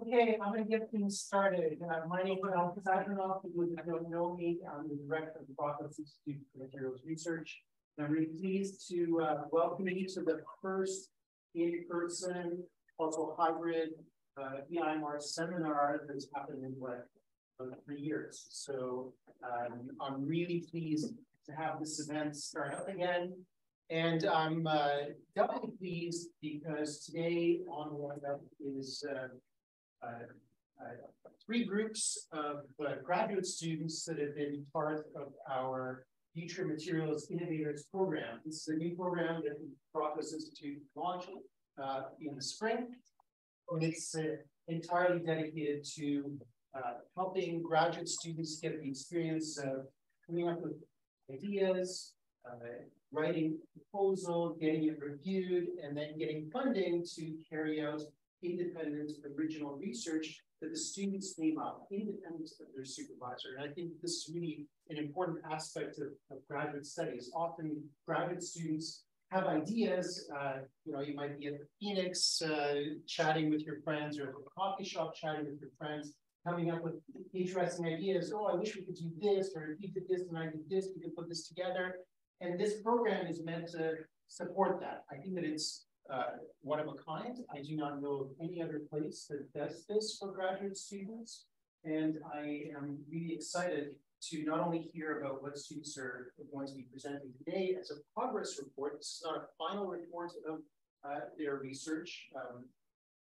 Okay, I'm gonna get things started. Uh, my name is Al Kazajanov, you don't know me, I'm the director of the Brockhouse Institute for Materials Research. And I'm really pleased to uh, welcome you to the first in-person, also hybrid uh, BIMR seminar that's happened in what, three years. So um, I'm really pleased to have this event start up again. And I'm uh, doubly pleased because today on lineup is uh, uh, uh, three groups of uh, graduate students that have been part of our Future Materials Innovators program. This is a new program that the Brockhouse Institute launched uh, in the spring. And it's entirely dedicated to helping graduate students get the experience of coming up with ideas, writing proposal, getting it reviewed, and then getting funding to carry out independent original research that the students name up, independent of their supervisor. And I think this is really an important aspect of, of graduate studies. Often graduate students have ideas, uh, you know, you might be at the Phoenix uh, chatting with your friends or at the coffee shop chatting with your friends, coming up with interesting ideas. Oh, I wish we could do this, or if you did this and I did this, we could put this together. And this program is meant to support that. I think that it's uh, one of a kind. I do not know of any other place that does this for graduate students. And I am really excited to not only hear about what students are going to be presenting today as a progress report. This is not a final report of uh, their research. Um,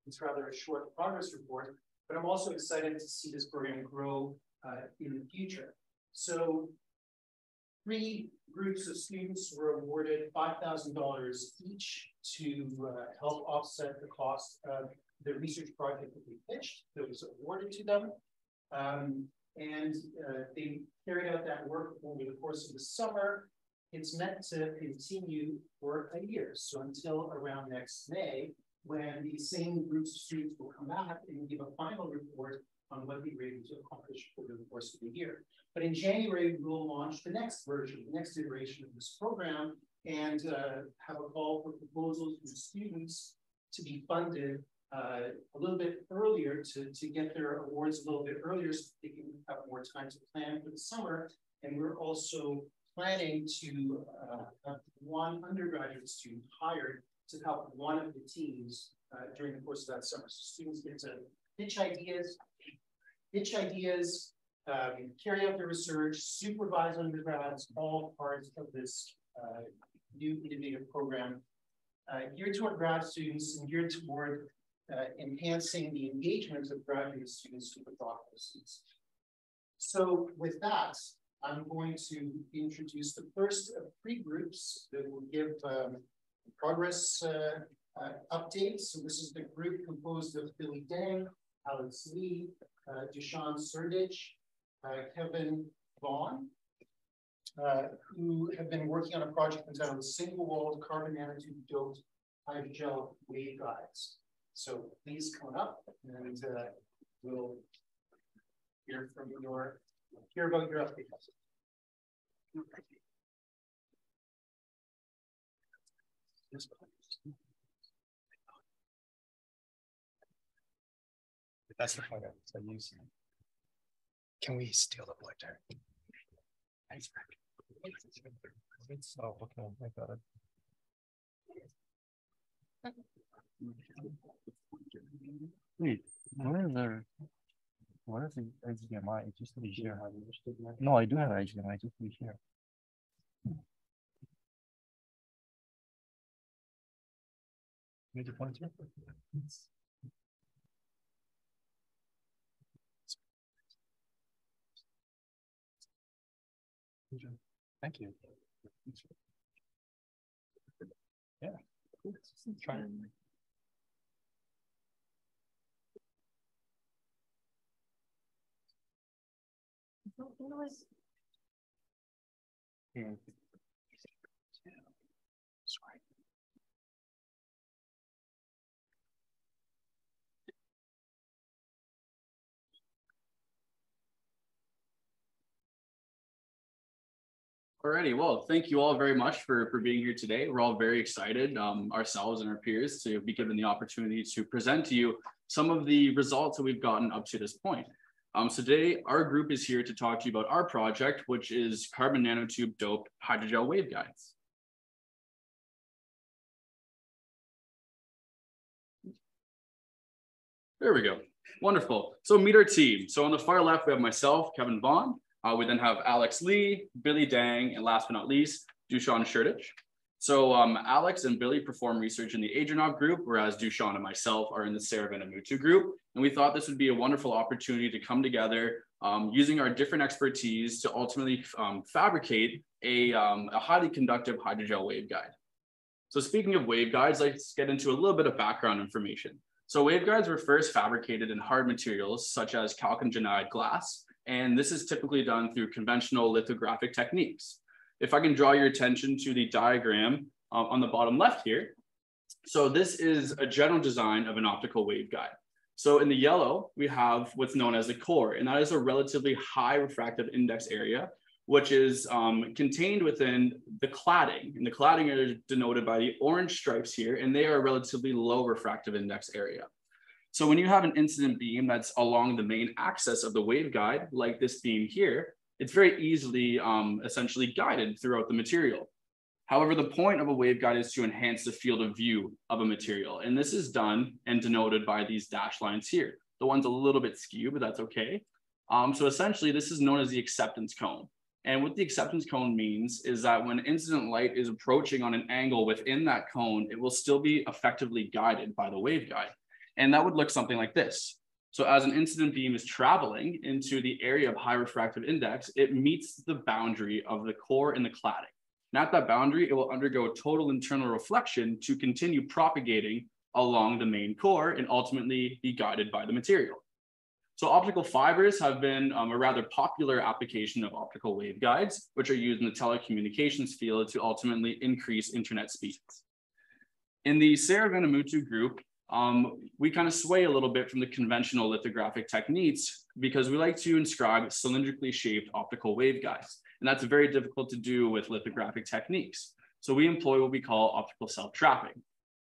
it's rather a short progress report, but I'm also excited to see this program grow uh, in the future. So three groups of students were awarded $5,000 each to uh, help offset the cost of the research project that we pitched that was awarded to them. Um, and uh, they carried out that work over the course of the summer. It's meant to continue for a year, so until around next May, when these same groups of students will come back and give a final report on what we were able to accomplish over the course of the year. But in January, we will launch the next version, the next iteration of this program, and uh, have a call for proposals from students to be funded uh, a little bit earlier to, to get their awards a little bit earlier so they can have more time to plan for the summer. And we're also planning to uh, have one undergraduate student hired to help one of the teams uh, during the course of that summer. So students get to pitch ideas, pitch ideas, um, carry out the research, supervise undergrads, all parts of this uh, new innovative program uh, geared toward grad students and geared toward uh, enhancing the engagement of graduate students with the Institute. So with that, I'm going to introduce the first of three groups that will give um, progress uh, uh, updates. So this is the group composed of Billy Deng, Alex Lee, uh, Dushan Surdich, uh, Kevin Vaughn, uh, who have been working on a project entitled Single Walled Carbon Nanotube Doped Hydrogel Waveguides. So please come up and uh, we'll hear from your, hear about your updates. That's the point I use. Can we steal the pointer? Oh, okay, I got it. Wait, where is there? Where is the HDMI? It used to be here. No, I do have HDMI. It used to be here. Need the pointer? Thank you. Yeah. Try it. Hmm. Alrighty, well, thank you all very much for, for being here today. We're all very excited, um, ourselves and our peers, to be given the opportunity to present to you some of the results that we've gotten up to this point. Um, so today, our group is here to talk to you about our project, which is carbon nanotube doped hydrogel waveguides. There we go. Wonderful. So meet our team. So on the far left, we have myself, Kevin Vaughn. Uh, we then have Alex Lee, Billy Dang, and last but not least, Dushan Sherdich. So um, Alex and Billy perform research in the Adronov group, whereas Dushan and myself are in the Saravanamuttu group. And we thought this would be a wonderful opportunity to come together um, using our different expertise to ultimately um, fabricate a, um, a highly conductive hydrogel waveguide. So speaking of waveguides, let's get into a little bit of background information. So waveguides were first fabricated in hard materials such as chalcogenide glass, and this is typically done through conventional lithographic techniques. If I can draw your attention to the diagram uh, on the bottom left here. So this is a general design of an optical waveguide. So in the yellow, we have what's known as the core, and that is a relatively high refractive index area, which is um, contained within the cladding. And the cladding are denoted by the orange stripes here, and they are a relatively low refractive index area. So when you have an incident beam that's along the main axis of the waveguide, like this beam here, it's very easily um, essentially guided throughout the material. However, the point of a waveguide is to enhance the field of view of a material. And this is done and denoted by these dash lines here. The one's a little bit skewed, but that's okay. Um, so essentially, this is known as the acceptance cone. And what the acceptance cone means is that when incident light is approaching on an angle within that cone, it will still be effectively guided by the waveguide. And that would look something like this. So as an incident beam is traveling into the area of high refractive index, it meets the boundary of the core and the cladding. And at that boundary, it will undergo a total internal reflection to continue propagating along the main core and ultimately be guided by the material. So optical fibers have been um, a rather popular application of optical waveguides, which are used in the telecommunications field to ultimately increase internet speeds. In the Saravanamuttu group, um, we kind of sway a little bit from the conventional lithographic techniques because we like to inscribe cylindrically shaped optical waveguides. And that's very difficult to do with lithographic techniques. So we employ what we call optical self-trapping.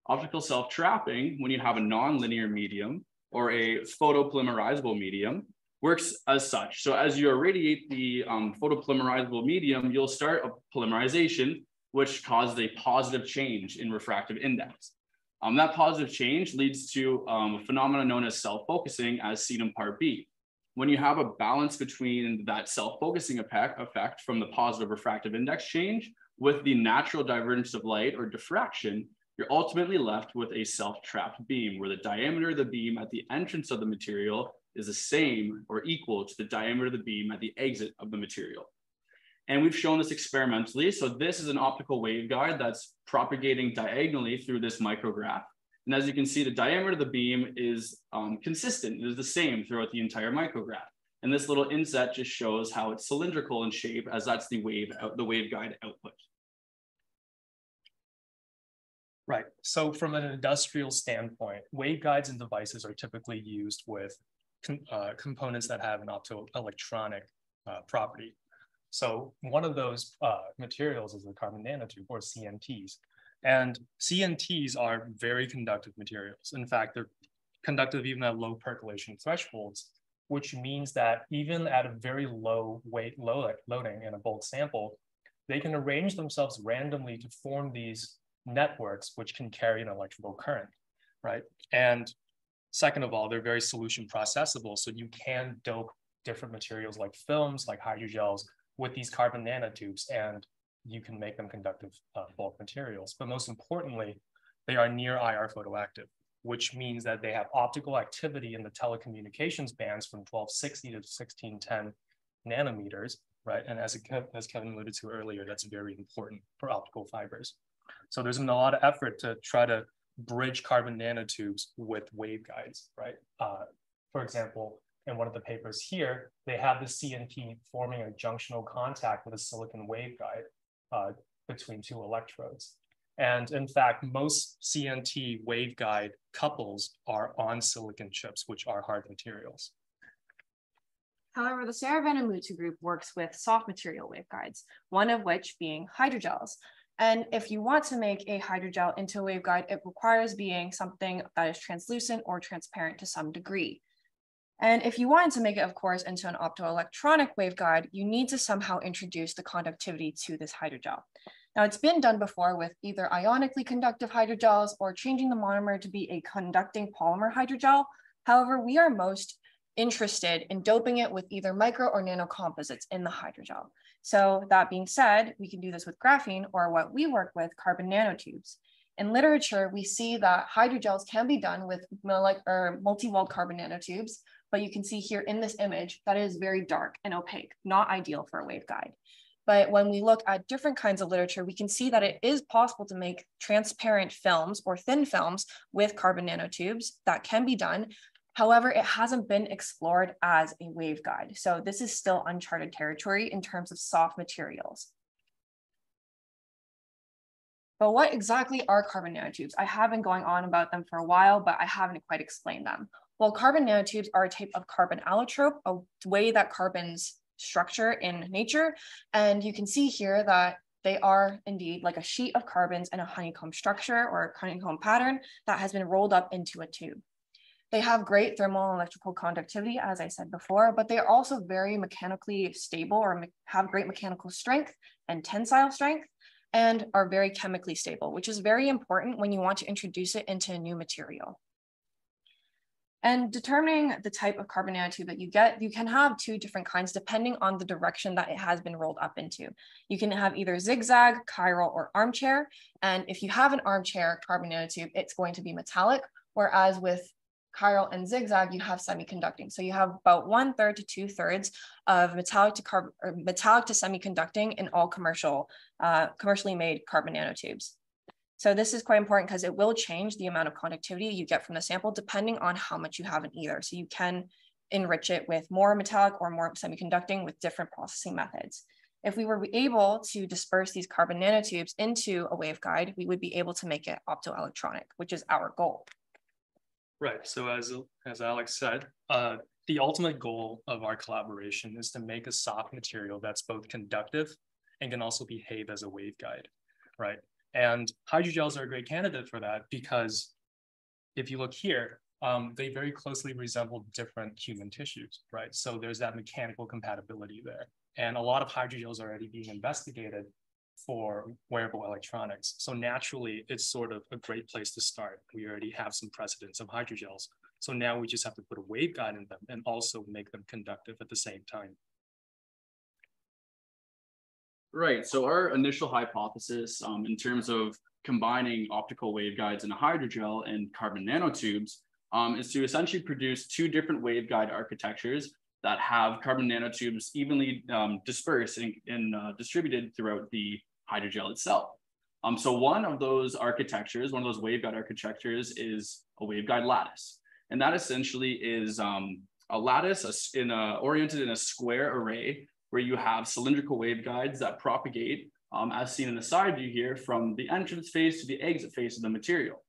Optical self-trapping, when you have a non-linear medium or a photopolymerizable medium, works as such. So as you irradiate the um, photopolymerizable medium, you'll start a polymerization, which causes a positive change in refractive index. Um, that positive change leads to um, a phenomenon known as self-focusing as seen in part B. When you have a balance between that self-focusing effect, effect from the positive refractive index change with the natural divergence of light or diffraction, you're ultimately left with a self-trapped beam where the diameter of the beam at the entrance of the material is the same or equal to the diameter of the beam at the exit of the material. And we've shown this experimentally. So this is an optical waveguide that's propagating diagonally through this micrograph. And as you can see, the diameter of the beam is um, consistent. It is the same throughout the entire micrograph. And this little inset just shows how it's cylindrical in shape as that's the wave, the waveguide output. Right. So from an industrial standpoint, waveguides and devices are typically used with uh, components that have an optoelectronic uh, property. So one of those uh, materials is the carbon nanotube or CNTs. And CNTs are very conductive materials. In fact, they're conductive even at low percolation thresholds, which means that even at a very low weight load, loading in a bulk sample, they can arrange themselves randomly to form these networks, which can carry an electrical current, right? And second of all, they're very solution processable. So you can dope different materials like films, like hydrogels, with these carbon nanotubes and you can make them conductive uh, bulk materials. But most importantly, they are near IR photoactive, which means that they have optical activity in the telecommunications bands from 1260 to 1610 nanometers, right? And as, as Kevin alluded to earlier, that's very important for optical fibers. So there's been a lot of effort to try to bridge carbon nanotubes with waveguides, right? Uh, for example, in one of the papers here, they have the CNT forming a junctional contact with a silicon waveguide uh, between two electrodes. And in fact, most CNT waveguide couples are on silicon chips, which are hard materials. However, the Saravanamuttu group works with soft material waveguides, one of which being hydrogels. And if you want to make a hydrogel into a waveguide, it requires being something that is translucent or transparent to some degree. And if you wanted to make it, of course, into an optoelectronic waveguide, you need to somehow introduce the conductivity to this hydrogel. Now it's been done before with either ionically conductive hydrogels or changing the monomer to be a conducting polymer hydrogel. However, we are most interested in doping it with either micro or nano composites in the hydrogel. So that being said, we can do this with graphene or what we work with, carbon nanotubes. In literature, we see that hydrogels can be done with multi-walled carbon nanotubes, but you can see here in this image that is very dark and opaque, not ideal for a waveguide. But when we look at different kinds of literature, we can see that it is possible to make transparent films or thin films with carbon nanotubes that can be done. However, it hasn't been explored as a waveguide. So this is still uncharted territory in terms of soft materials. But what exactly are carbon nanotubes? I have been going on about them for a while, but I haven't quite explained them. Well, carbon nanotubes are a type of carbon allotrope, a way that carbons structure in nature. And you can see here that they are indeed like a sheet of carbons in a honeycomb structure or honeycomb pattern that has been rolled up into a tube. They have great thermal and electrical conductivity, as I said before, but they are also very mechanically stable or have great mechanical strength and tensile strength and are very chemically stable, which is very important when you want to introduce it into a new material. And determining the type of carbon nanotube that you get, you can have two different kinds depending on the direction that it has been rolled up into. You can have either zigzag, chiral, or armchair. And if you have an armchair carbon nanotube, it's going to be metallic, whereas with chiral and zigzag, you have semiconducting. So you have about one third to two thirds of metallic to carbon metallic to semiconducting in all commercial, uh, commercially made carbon nanotubes. So this is quite important because it will change the amount of conductivity you get from the sample depending on how much you have in either. So you can enrich it with more metallic or more semiconducting with different processing methods. If we were able to disperse these carbon nanotubes into a waveguide, we would be able to make it optoelectronic, which is our goal. Right. So as as Alex said, uh, the ultimate goal of our collaboration is to make a soft material that's both conductive and can also behave as a waveguide, right? And hydrogels are a great candidate for that because if you look here, um, they very closely resemble different human tissues, right? So there's that mechanical compatibility there. And a lot of hydrogels are already being investigated for wearable electronics. So naturally, it's sort of a great place to start. We already have some precedents of hydrogels. So now we just have to put a waveguide in them and also make them conductive at the same time. Right. So our initial hypothesis um, in terms of combining optical waveguides in a hydrogel and carbon nanotubes um, is to essentially produce two different waveguide architectures that have carbon nanotubes evenly um, dispersed and, and uh, distributed throughout the hydrogel itself. Um, so one of those architectures, one of those waveguide architectures is a waveguide lattice. And that essentially is um, a lattice in a, oriented in a square array where you have cylindrical waveguides that propagate, um, as seen in the side view here, from the entrance face to the exit face of the material.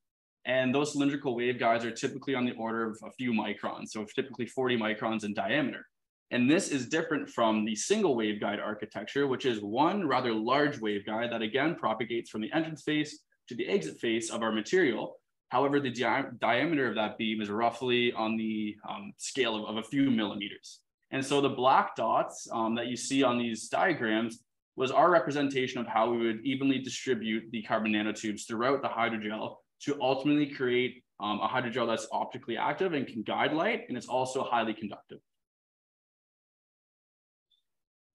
And those cylindrical waveguides are typically on the order of a few microns, so typically 40 microns in diameter. And this is different from the single waveguide architecture, which is one rather large waveguide that again propagates from the entrance face to the exit face of our material. However, the di diameter of that beam is roughly on the um, scale of, of a few millimeters. And so the black dots um, that you see on these diagrams was our representation of how we would evenly distribute the carbon nanotubes throughout the hydrogel to ultimately create um, a hydrogel that's optically active and can guide light, and it's also highly conductive.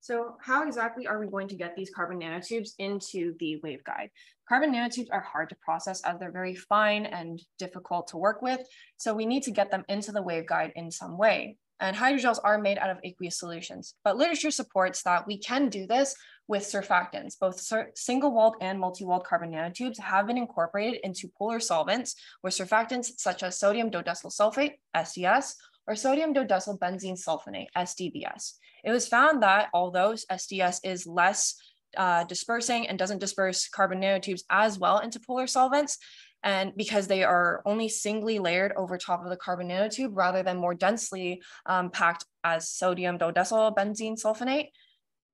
So how exactly are we going to get these carbon nanotubes into the waveguide? Carbon nanotubes are hard to process as they're very fine and difficult to work with. So we need to get them into the waveguide in some way and hydrogels are made out of aqueous solutions. But literature supports that we can do this with surfactants. Both single-walled and multi-walled carbon nanotubes have been incorporated into polar solvents with surfactants such as sodium dodecyl sulfate, SDS, or sodium dodecyl benzene sulfonate, SDBS. It was found that although SDS is less uh, dispersing and doesn't disperse carbon nanotubes as well into polar solvents, and because they are only singly layered over top of the carbon nanotube rather than more densely um, packed as sodium dodecyl benzene sulfonate,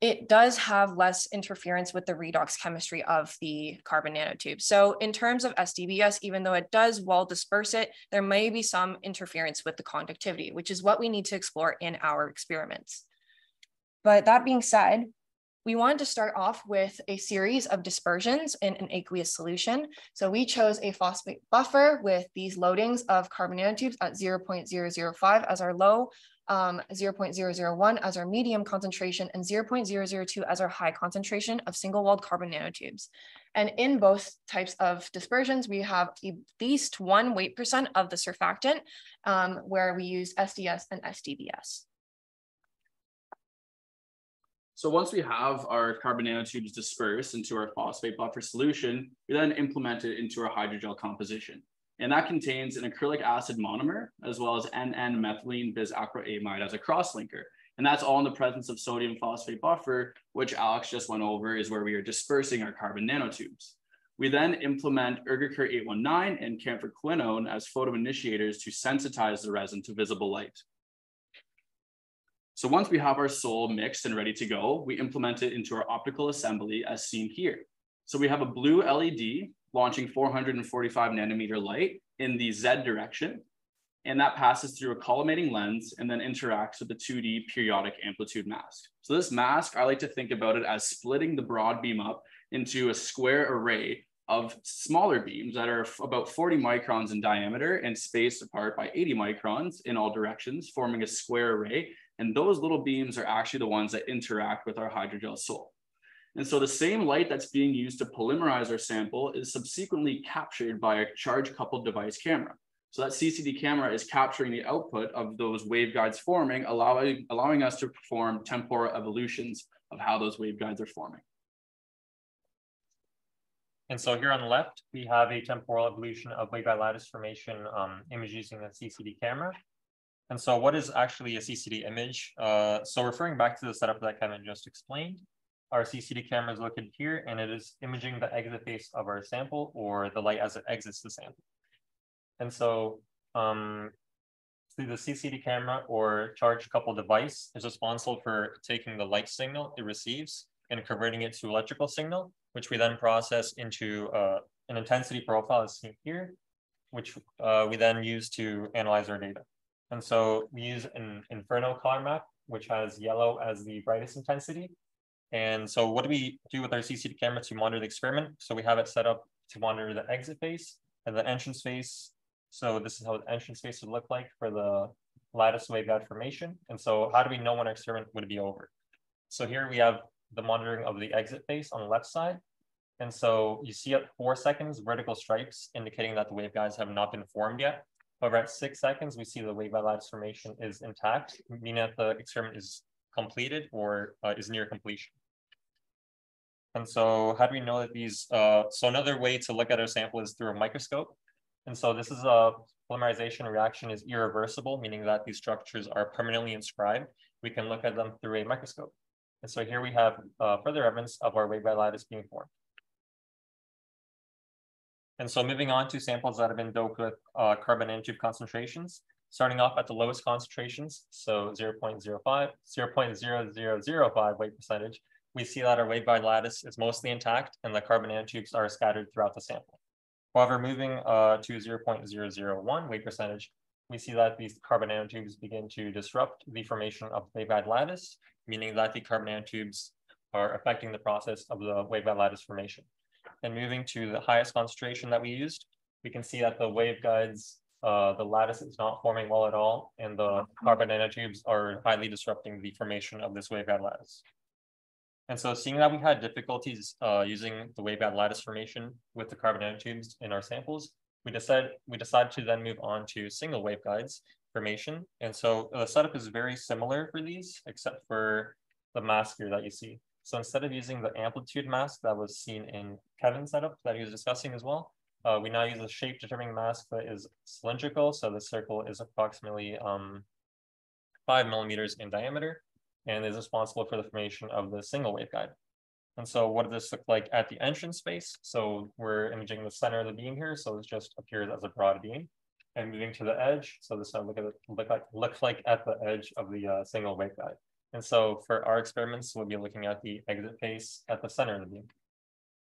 it does have less interference with the redox chemistry of the carbon nanotube. So in terms of SDBS, even though it does well disperse it, there may be some interference with the conductivity, which is what we need to explore in our experiments. But that being said, we wanted to start off with a series of dispersions in an aqueous solution. So we chose a phosphate buffer with these loadings of carbon nanotubes at 0.005 as our low, um, 0.001 as our medium concentration, and 0.002 as our high concentration of single-walled carbon nanotubes. And in both types of dispersions, we have at least one weight percent of the surfactant um, where we use SDS and SDBS. So once we have our carbon nanotubes dispersed into our phosphate buffer solution, we then implement it into our hydrogel composition. And that contains an acrylic acid monomer, as well as N-N-methylene bisacrylamide as a crosslinker. And that's all in the presence of sodium phosphate buffer, which Alex just went over is where we are dispersing our carbon nanotubes. We then implement Irgacure 819 and camphorquinone as photoinitiators to sensitize the resin to visible light. So once we have our sol mixed and ready to go, we implement it into our optical assembly as seen here. So we have a blue LED launching 445 nanometer light in the Z direction. And that passes through a collimating lens and then interacts with the 2D periodic amplitude mask. So this mask, I like to think about it as splitting the broad beam up into a square array of smaller beams that are about 40 microns in diameter and spaced apart by 80 microns in all directions, forming a square array and those little beams are actually the ones that interact with our hydrogel sol. And so the same light that's being used to polymerize our sample is subsequently captured by a charge coupled device camera. So that CCD camera is capturing the output of those waveguides forming, allowing, allowing us to perform temporal evolutions of how those waveguides are forming. And so here on the left, we have a temporal evolution of waveguide lattice formation um, image using a CCD camera. And so what is actually a CCD image? Uh, so referring back to the setup that Kevin just explained, our CCD camera is located here and it is imaging the exit face of our sample or the light as it exits the sample. And so um, the CCD camera or charge coupled device is responsible for taking the light signal it receives and converting it to electrical signal, which we then process into uh, an intensity profile as seen here, which uh, we then use to analyze our data. And so we use an Inferno color map, which has yellow as the brightest intensity. And so what do we do with our CCD camera to monitor the experiment? So we have it set up to monitor the exit face and the entrance face. So this is how the entrance face would look like for the lattice waveguide formation. And so how do we know when our experiment would be over? So here we have the monitoring of the exit face on the left side. And so you see at four seconds, vertical stripes indicating that the waveguides have not been formed yet. However, at six seconds, we see the waveguide lattice formation is intact, meaning that the experiment is completed or uh, is near completion. And so how do we know that these, uh, so another way to look at our sample is through a microscope. And so this is a polymerization reaction is irreversible, meaning that these structures are permanently inscribed. We can look at them through a microscope. And so here we have uh, further evidence of our waveguide lattice being formed. And so moving on to samples that have been doped with uh, carbon nanotube concentrations, starting off at the lowest concentrations, so 0 0.05, 0 0.0005 weight percentage, we see that our waveguide lattice is mostly intact and the carbon nanotubes are scattered throughout the sample. However, moving uh, to 0 0.001 weight percentage, we see that these carbon nanotubes begin to disrupt the formation of the waveguide lattice, meaning that the carbon nanotubes are affecting the process of the waveguide lattice formation. And moving to the highest concentration that we used, we can see that the waveguides, uh, the lattice is not forming well at all, and the carbon nanotubes are highly disrupting the formation of this waveguide lattice. And so seeing that we had difficulties uh, using the waveguide lattice formation with the carbon nanotubes in our samples, we decided, we decided to then move on to single waveguides formation. And so the setup is very similar for these, except for the mask here that you see. So instead of using the amplitude mask that was seen in Kevin's setup that he was discussing as well, uh, we now use a shape determining mask that is cylindrical. So the circle is approximately um, five millimeters in diameter and is responsible for the formation of the single waveguide. And so what does this look like at the entrance space? So we're imaging the center of the beam here. So it just appears as a broad beam and moving to the edge. So this will look, at it, look, like, look like at the edge of the uh, single waveguide. And so for our experiments, we'll be looking at the exit face at the center of the beam.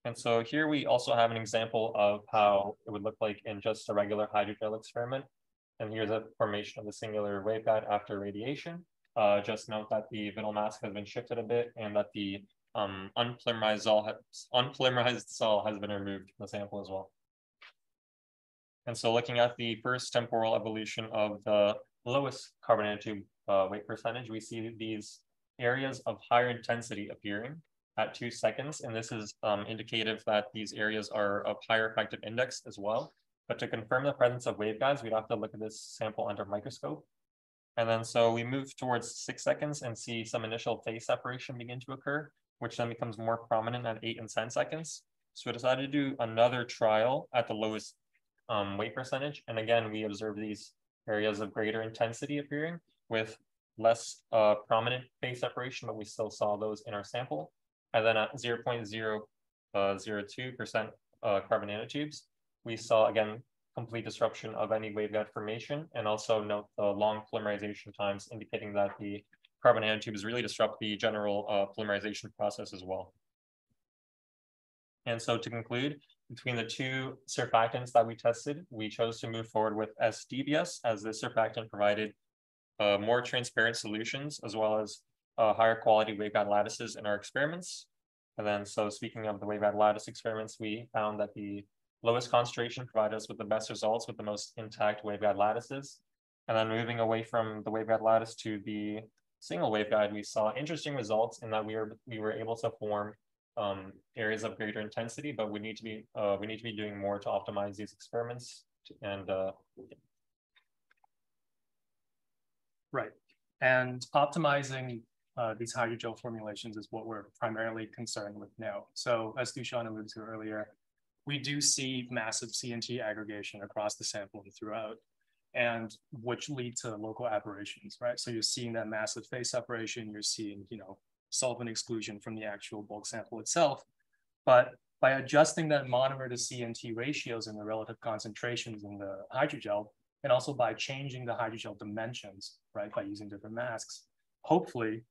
And so here we also have an example of how it would look like in just a regular hydrogel experiment. And here's a formation of the singular waveguide after radiation. Uh, just note that the vinyl mask has been shifted a bit and that the um, unpolymerized sol, has, unpolymerized sol has been removed from the sample as well. And so looking at the first temporal evolution of the lowest carbon nanotube uh, weight percentage, we see these areas of higher intensity appearing at two seconds. And this is um, indicative that these areas are of higher effective index as well. But to confirm the presence of waveguides, we'd have to look at this sample under microscope. And then so we move towards six seconds and see some initial phase separation begin to occur, which then becomes more prominent at eight and 10 seconds. So we decided to do another trial at the lowest um, weight percentage. And again, we observe these areas of greater intensity appearing with less uh, prominent phase separation, but we still saw those in our sample. And then at 0.002% uh, uh, carbon nanotubes, we saw again complete disruption of any waveguide formation and also note the long polymerization times indicating that the carbon nanotubes really disrupt the general uh, polymerization process as well. And so to conclude, between the two surfactants that we tested, we chose to move forward with SDBS as this surfactant provided uh, more transparent solutions as well as uh, higher quality waveguide lattices in our experiments. And then, so speaking of the waveguide lattice experiments, we found that the lowest concentration provided us with the best results with the most intact waveguide lattices. And then moving away from the waveguide lattice to the single waveguide, we saw interesting results in that we were we were able to form um, areas of greater intensity, but we need to be uh, we need to be doing more to optimize these experiments. And uh, right, and optimizing uh, these hydrogel formulations is what we're primarily concerned with now. So as Dushan alluded to earlier, we do see massive CNT aggregation across the sample and throughout, and which lead to local aberrations, right? So you're seeing that massive phase separation, you're seeing, you know, solvent exclusion from the actual bulk sample itself. But by adjusting that monomer to CNT ratios and the relative concentrations in the hydrogel, and also by changing the hydrogel dimensions, right, by using different masks, hopefully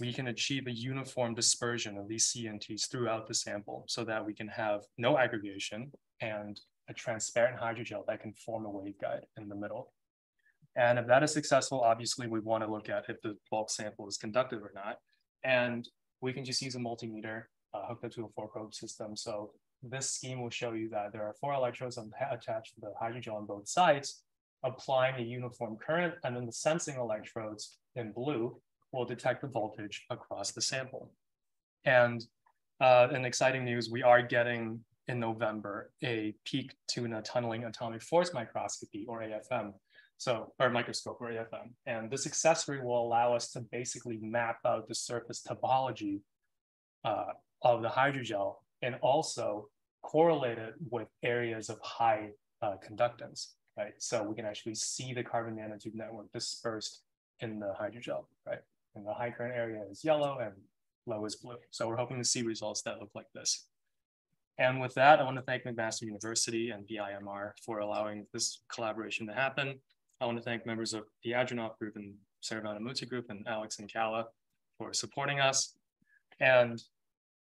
we can achieve a uniform dispersion of these CNTs throughout the sample so that we can have no aggregation and a transparent hydrogel that can form a waveguide in the middle. And if that is successful, obviously we want to look at if the bulk sample is conductive or not. And we can just use a multimeter uh, hooked up to a four probe system. So this scheme will show you that there are four electrodes attached to the hydrogel on both sides, applying a uniform current, and then the sensing electrodes in blue will detect the voltage across the sample. And uh, in exciting news, we are getting in November a peak tuna tunneling atomic force microscopy or AFM. So, or microscope or AFM. And this accessory will allow us to basically map out the surface topology uh, of the hydrogel and also correlate it with areas of high uh, conductance, right? So we can actually see the carbon nanotube network dispersed in the hydrogel, right? And the high current area is yellow and low is blue. So we're hoping to see results that look like this. And with that, I want to thank McMaster University and BIMR for allowing this collaboration to happen. I want to thank members of the Adronov group and Saravanamuttu group and Alex and Kala for supporting us. And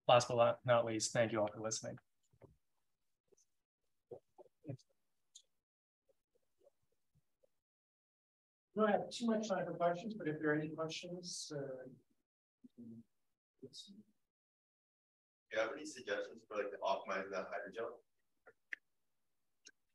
last but not least, thank you all for listening. We don't have too much time for questions, but if there are any questions, uh, do you have any suggestions for like to optimize that hydrogel?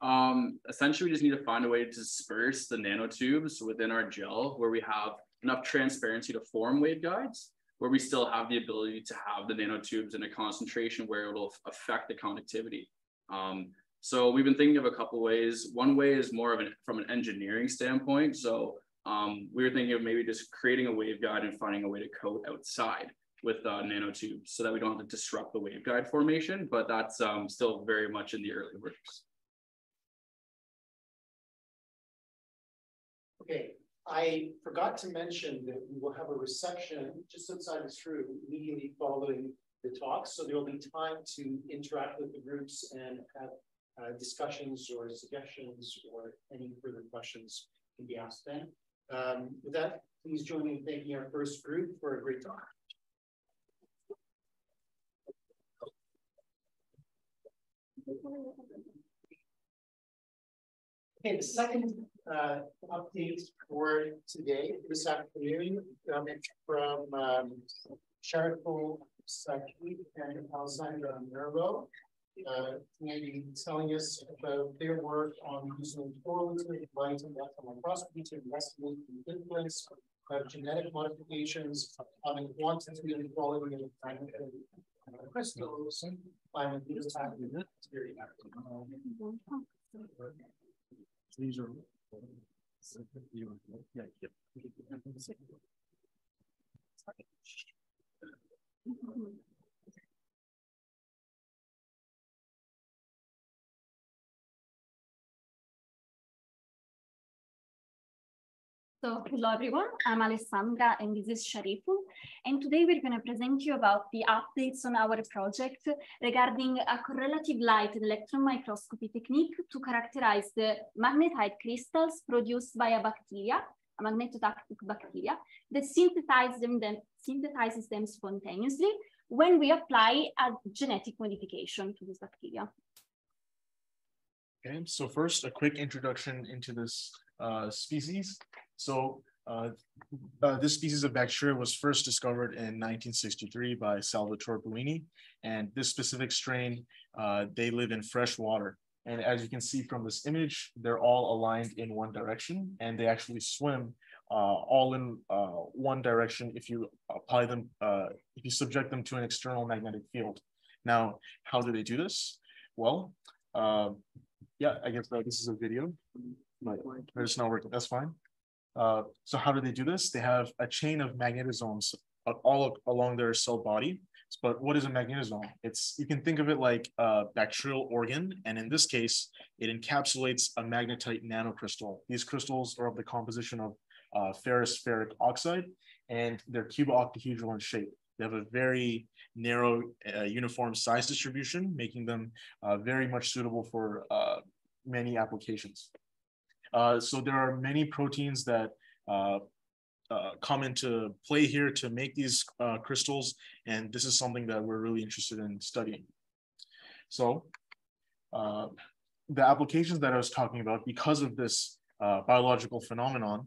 Um, essentially, we just need to find a way to disperse the nanotubes within our gel where we have enough transparency to form waveguides, where we still have the ability to have the nanotubes in a concentration where it'll affect the conductivity. Um, so we've been thinking of a couple ways. One way is more of an from an engineering standpoint. So um, we were thinking of maybe just creating a waveguide and finding a way to coat outside with uh, nanotubes so that we don't have to disrupt the waveguide formation, but that's um, still very much in the early works. Okay, I forgot to mention that we will have a reception just outside this room immediately following the talk. So there will be time to interact with the groups and have uh, discussions or suggestions or any further questions can be asked then. Um, with that, please join me in thanking our first group for a great talk. Okay, the second uh, update for today, this afternoon, coming from um, Saki and Alessandra Nervo. Uh, telling us about their work on using correlative light and electron microscopy to investigate the influence of genetic modifications on the quantity and quality of magnetic crystals. I'm happy it's very active. These are. Yeah, yeah. So hello everyone, I'm Alessandra and this is Shariful. And today we're going to present you about the updates on our project regarding a correlative light electron microscopy technique to characterize the magnetite crystals produced by a bacteria, a magnetotactic bacteria, that synthesize them, then synthesizes them spontaneously when we apply a genetic modification to this bacteria. Okay, so first a quick introduction into this uh, species. So uh, uh, this species of bacteria was first discovered in 1963 by Salvatore Bellini. And this specific strain, uh, they live in fresh water. And as you can see from this image, they're all aligned in one direction and they actually swim uh, all in uh, one direction if you apply them, uh, if you subject them to an external magnetic field. Now, how do they do this? Well, yeah, I guess this is a video, but it's not working, that's fine. Uh, so how do they do this? They have a chain of magnetosomes all along their cell body. But what is a magnetosome? It's you can think of it like a bacterial organ, and in this case, it encapsulates a magnetite nanocrystal. These crystals are of the composition of uh, ferrous ferric oxide, and they're cubo-octahedral in shape. They have a very narrow, uh, uniform size distribution, making them uh, very much suitable for uh, many applications. Uh, so there are many proteins that uh, uh, come into play here to make these uh, crystals, and this is something that we're really interested in studying. So uh, the applications that I was talking about, because of this biological phenomenon,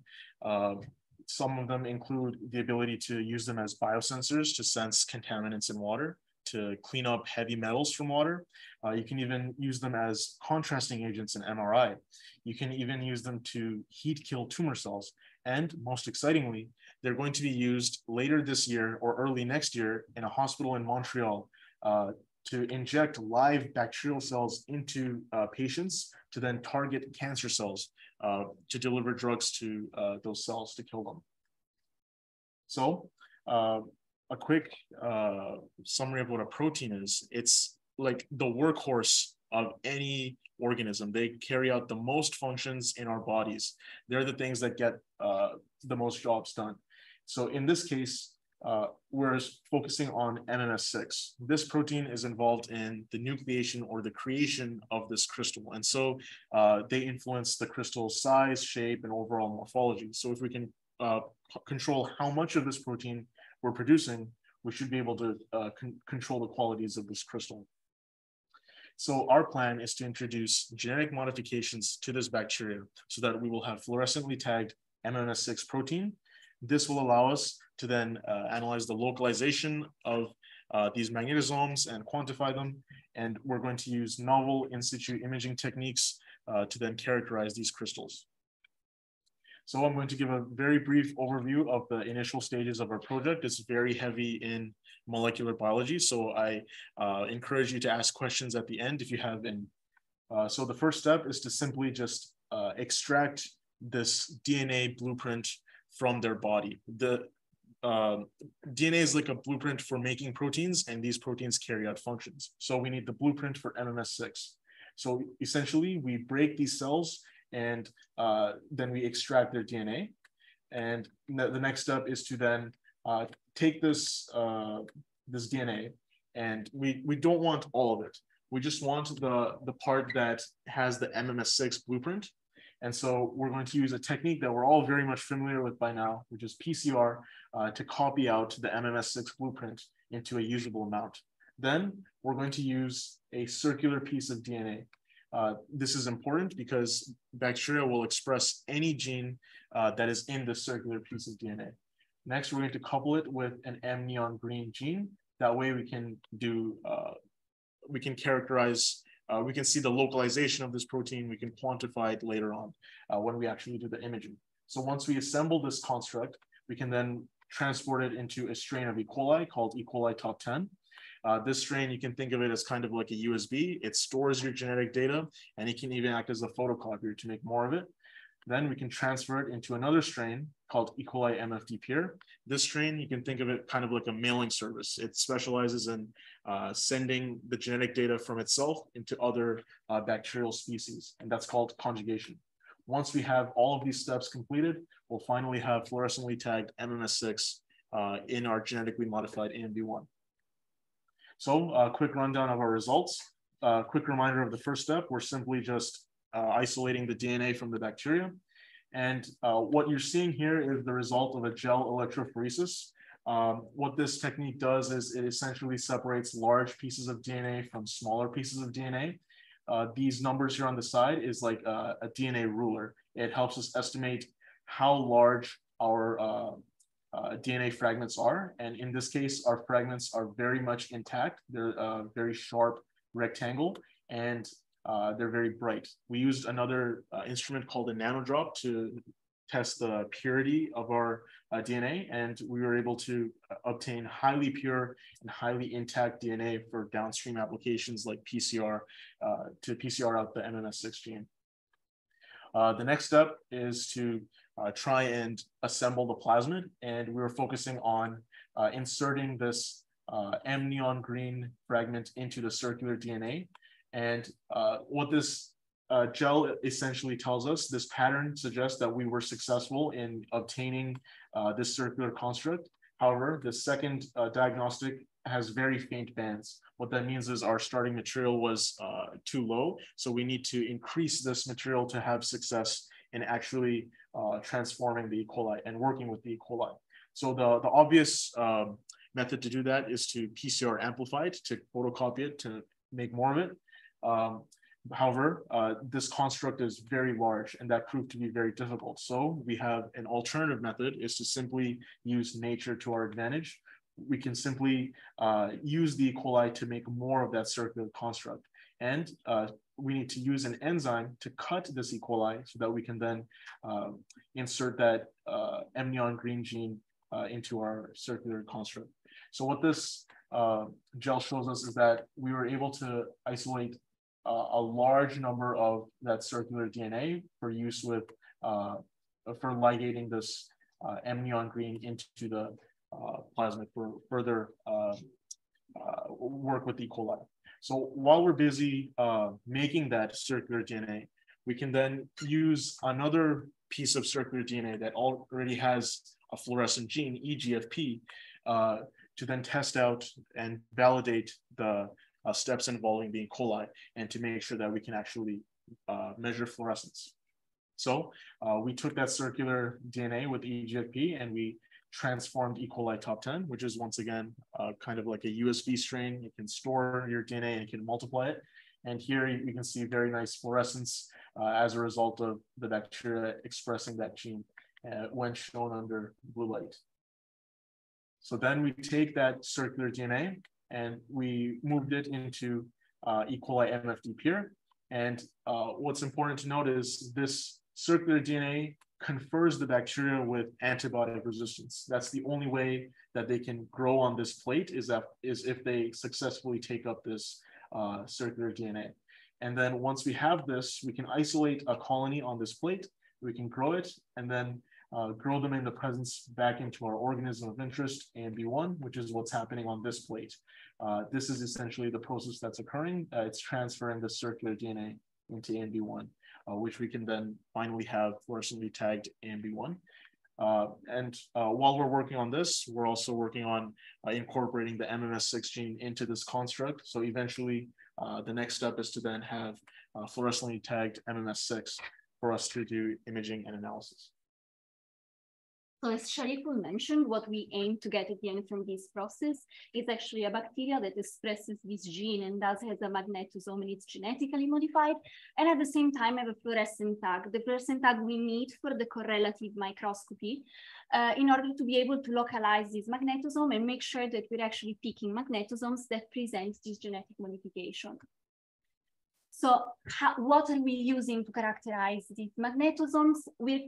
some of them include the ability to use them as biosensors to sense contaminants in water to clean up heavy metals from water. Uh, you can even use them as contrasting agents in MRI. You can even use them to heat kill tumor cells. And most excitingly, they're going to be used later this year or early next year in a hospital in Montreal uh, to inject live bacterial cells into uh, patients to then target cancer cells uh, to deliver drugs to uh, those cells to kill them. So uh, a quick uh, summary of what a protein is. It's like the workhorse of any organism. They carry out the most functions in our bodies. They're the things that get uh, the most jobs done. So in this case, uh, we're focusing on MMS6. This protein is involved in the nucleation or the creation of this crystal. And so uh, they influence the crystal size, shape, and overall morphology. So if we can uh, control how much of this protein we're producing, we should be able to uh, con control the qualities of this crystal. So our plan is to introduce genetic modifications to this bacteria so that we will have fluorescently tagged MMS6 protein. This will allow us to then uh, analyze the localization of uh, these magnetosomes and quantify them. And we're going to use novel in situ imaging techniques uh, to then characterize these crystals. So I'm going to give a very brief overview of the initial stages of our project. It's very heavy in molecular biology, so I uh, encourage you to ask questions at the end if you have any. Uh, so the first step is to simply just uh, extract this DNA blueprint from their body. The um, DNA is like a blueprint for making proteins, and these proteins carry out functions. So we need the blueprint for MMS6. So essentially, we break these cells and uh, then we extract their DNA. And the next step is to then uh, take this uh, this DNA, and we we don't want all of it. We just want the the part that has the MMS6 blueprint, And so we're going to use a technique that we're all very much familiar with by now, which is PCR, uh, to copy out the MMS6 blueprint into a usable amount. Then we're going to use a circular piece of DNA. Uh, this is important because bacteria will express any gene uh, that is in the circular piece of DNA. Next, we're going to couple it with an M neon green gene. That way we can do, uh, we can characterize, uh, we can see the localization of this protein. We can quantify it later on uh, when we actually do the imaging. So once we assemble this construct, we can then transport it into a strain of E. coli called E. coli top 10. Uh, this strain, you can think of it as kind of like a USB. It stores your genetic data and it can even act as a photocopier to make more of it. Then we can transfer it into another strain called E. coli MFD pure. This strain, you can think of it kind of like a mailing service. It specializes in uh, sending the genetic data from itself into other uh, bacterial species, and that's called conjugation. Once we have all of these steps completed, we'll finally have fluorescently tagged MMS6 uh, in our genetically modified AMB1. So a quick rundown of our results. A quick reminder of the first step, we're simply just uh, isolating the DNA from the bacteria. And uh, what you're seeing here is the result of a gel electrophoresis. Um, what this technique does is it essentially separates large pieces of DNA from smaller pieces of DNA. Uh, these numbers here on the side is like a, a, DNA ruler. It helps us estimate how large our uh, uh, DNA fragments are. And in this case, our fragments are very much intact. They're a very sharp rectangle and uh, they're very bright. We used another uh, instrument called a nanodrop to test the purity of our uh, DNA, and we were able to uh, obtain highly pure and highly intact DNA for downstream applications like PCR uh, to PCR out the MMS6 gene. the next step is to uh, try and assemble the plasmid. And we were focusing on uh, inserting this uh, green fragment into the circular DNA. And uh, what this uh, gel essentially tells us, this pattern suggests that we were successful in obtaining uh, this circular construct. However, the second diagnostic has very faint bands. What that means is our starting material was too low. So we need to increase this material to have success in actually uh, transforming the E. coli and working with the E. coli. So the, the obvious um, method to do that is to PCR amplify it, to photocopy it, to make more of it. Um, however, uh, this construct is very large and that proved to be very difficult. So we have an alternative method is to simply use nature to our advantage. We can simply uh, use the E. coli to make more of that circular construct. And uh, we need to use an enzyme to cut this E. coli so that we can then uh, insert that uh, M neon green gene uh, into our circular construct. So what this uh, gel shows us is that we were able to isolate uh, a large number of that circular DNA for use with for ligating this M neon green into the plasmid for further work with E. coli. So while we're busy uh, making that circular DNA, we can then use another piece of circular DNA that already has a fluorescent gene, EGFP, uh, to then test out and validate the uh, steps involving the E. coli and to make sure that we can actually uh, measure fluorescence. So uh, we took that circular DNA with EGFP and we transformed E. coli top 10, which is once again uh, kind of like a USB strain. You can store your DNA and you can multiply it. And here you can see very nice fluorescence uh, as a result of the bacteria expressing that gene uh, when shown under blue light. So then we take that circular DNA and we moved it into uh, E. coli MFD pure. And uh, what's important to note is this circular DNA confers the bacteria with antibiotic resistance. That's the only way that they can grow on this plate is that is if they successfully take up this uh, circular DNA. And then once we have this, we can isolate a colony on this plate, we can grow it, and then uh, grow them in the presence back into our organism of interest, AMB1, which is what's happening on this plate. Uh, this is essentially the process that's occurring. Uh, it's transferring the circular DNA into AMB1 uh, which we can then finally have fluorescently tagged AMB1. Uh, and uh, while we're working on this, we're also working on uh, incorporating the MMS6 gene into this construct. So eventually, uh, the next step is to then have uh, fluorescently tagged MMS6 for us to do imaging and analysis. So as Shariful mentioned, what we aim to get at the end from this process is actually a bacteria that expresses this gene and thus has a magnetosome and it's genetically modified. And at the same time have a fluorescent tag. The fluorescent tag we need for the correlative microscopy uh, in order to be able to localize this magnetosome and make sure that we're actually picking magnetosomes that present this genetic modification. So how, what are we using to characterize these magnetosomes? We're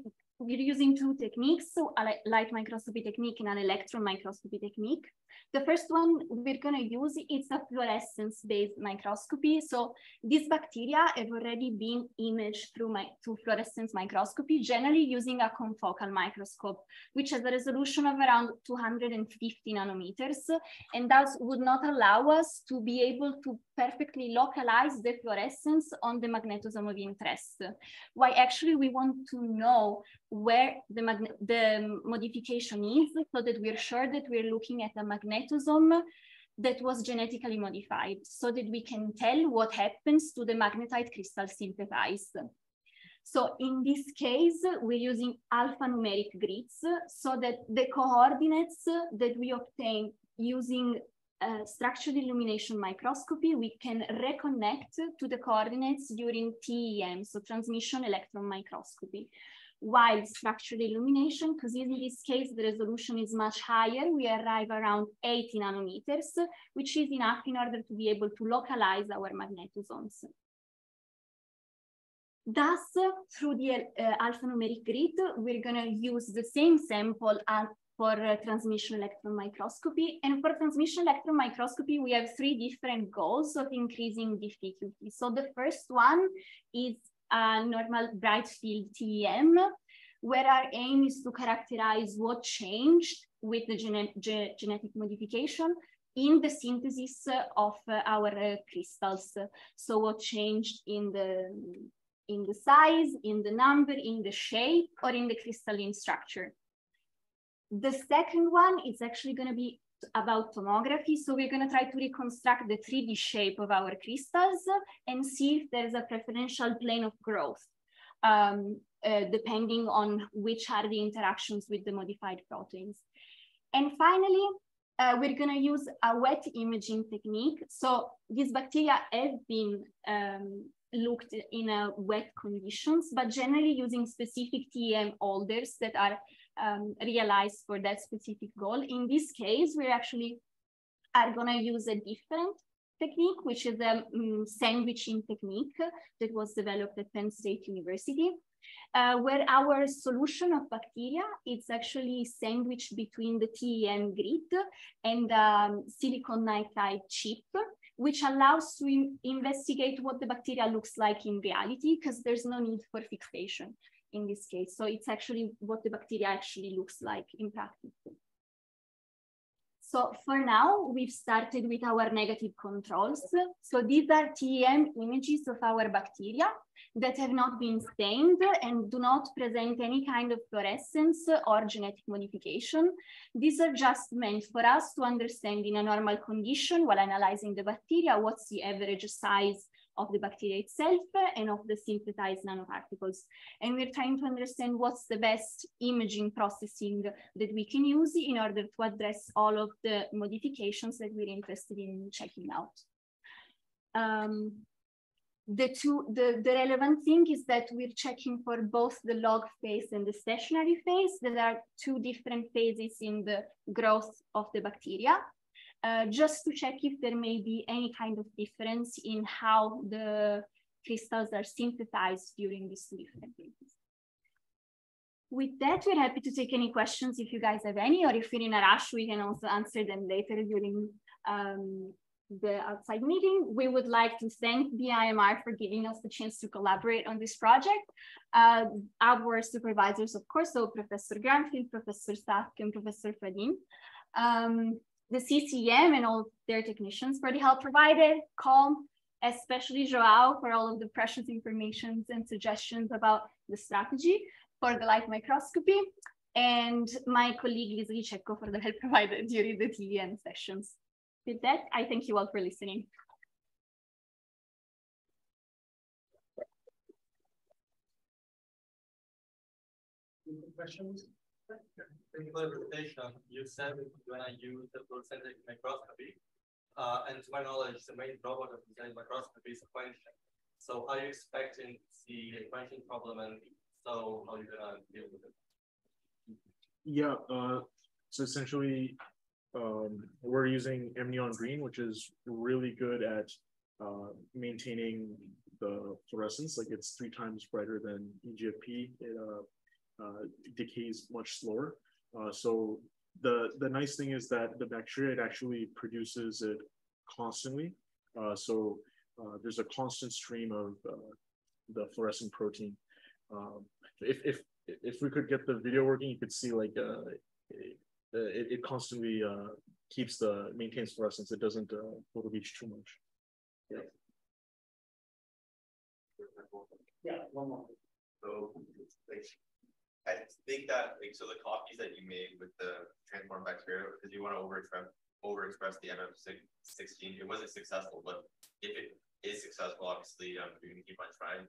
we're using two techniques, so a light microscopy technique and an electron microscopy technique. The first one we're going to use is a fluorescence-based microscopy. So these bacteria have already been imaged through my through fluorescence microscopy, generally using a confocal microscope, which has a resolution of around 250 nanometers, and thus would not allow us to be able to perfectly localize the fluorescence on the magnetosome of interest. Why actually we want to know where the, the modification is so that we're sure that we're looking at a magnetosome that was genetically modified so that we can tell what happens to the magnetite crystal synthesized. So in this case, we're using alphanumeric grids so that the coordinates that we obtain using uh, structured illumination microscopy, we can reconnect to the coordinates during TEM, so transmission electron microscopy. While structured illumination, because in this case, the resolution is much higher, we arrive around 80 nanometers, which is enough in order to be able to localize our magnetosomes. Thus, through the uh, alphanumeric grid, we're going to use the same sample for uh, transmission electron microscopy. And for transmission electron microscopy, we have three different goals of increasing difficulty. So the first one is a normal bright field TEM, where our aim is to characterize what changed with the gene ge genetic modification in the synthesis of uh, our uh, crystals. So what changed in the in the size, in the number, in the shape, or in the crystalline structure. The second one is actually going to be about tomography. So we're going to try to reconstruct the 3D shape of our crystals and see if there's a preferential plane of growth, um, uh, depending on which are the interactions with the modified proteins. And finally, uh, we're going to use a wet imaging technique. So these bacteria have been um, looked in a wet conditions, but generally using specific TEM holders that are um, realized for that specific goal. In this case, we actually are going to use a different technique, which is a um, sandwiching technique that was developed at Penn State University, uh, where our solution of bacteria is actually sandwiched between the TEM grid and um, silicon nitride chip, which allows to investigate what the bacteria looks like in reality, because there's no need for fixation in this case. So it's actually what the bacteria actually looks like in practice. So for now, we've started with our negative controls. So these are TEM images of our bacteria that have not been stained and do not present any kind of fluorescence or genetic modification. These are just meant for us to understand in a normal condition while analyzing the bacteria, what's the average size of the bacteria itself and of the synthesized nanoparticles. And we're trying to understand what's the best imaging processing that we can use in order to address all of the modifications that we're interested in checking out. Um, the two the, the relevant thing is that we're checking for both the log phase and the stationary phase. There are two different phases in the growth of the bacteria. Uh, just to check if there may be any kind of difference in how the crystals are synthesized during these different phases. With that, we're happy to take any questions if you guys have any, or if you're in a rush, we can also answer them later during um, the outside meeting. We would like to thank BIMR for giving us the chance to collaborate on this project. Uh, our supervisors, of course, so Professor Granfield, Professor Sak, and Professor Fadin. Um, the CCM and all their technicians for the help provided, Calm, especially Joao for all of the precious information and suggestions about the strategy for the light microscopy, and my colleague Liz Checo for the help provided during the TVN sessions. With that, I thank you all for listening. questions? In clarification, you said when I use the fluorescence microscopy, uh, and to my knowledge, the main drawback of the microscopy is quenching. So are you expecting to see quenching problem and so how are you gonna deal with it? Yeah, uh, so essentially, um, we're using amnion green, which is really good at uh, maintaining the fluorescence. Like it's three times brighter than EGFP. It uh, decays much slower. Uh, so the the nice thing is that the bacteria it actually produces it constantly. Uh, so uh, there's a constant stream of uh, the fluorescent protein. Um, if if if we could get the video working, you could see like uh, it, it, constantly uh, keeps the maintains fluorescence. It doesn't uh, go to reach too much. Yeah. Yeah, one more. So, like, I think that, like, so the copies that you made with the transform bacteria, because you want to overexpress, overexpress the MM16, it wasn't successful, but if it is successful, obviously, um, you're going to keep on trying.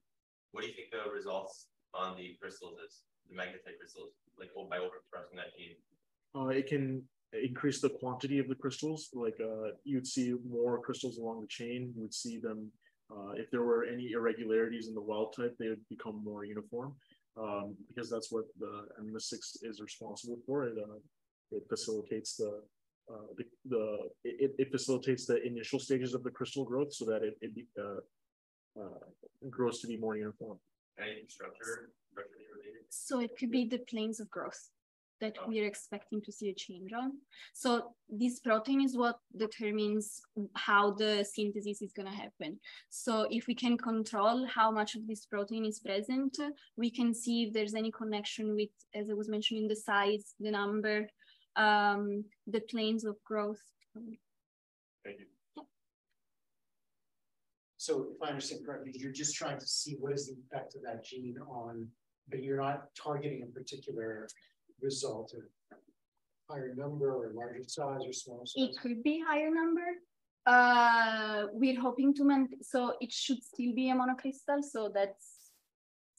What do you think the results on the crystals is, the magnetite crystals, like by overexpressing that gene? Uh, it can increase the quantity of the crystals. Like uh, you'd see more crystals along the chain. You would see them. Uh, if there were any irregularities in the wild type, they would become more uniform um, because that's what the MS6 is responsible for. It uh, it facilitates the uh, the, the it, it facilitates the initial stages of the crystal growth so that it, it uh, uh, grows to be more uniform. Any structure, structure related? So it could be the planes of growth that we are expecting to see a change on. So this protein is what determines how the synthesis is going to happen. So if we can control how much of this protein is present, we can see if there's any connection with, as I was mentioning, the size, the number, um, the planes of growth. Thank you. So if I understand correctly, you're just trying to see what is the effect of that gene on, but you're not targeting a particular result, a higher number or larger size or smaller size? It could be higher number. Uh, we're hoping to maintain, so it should still be a monocrystal, so that's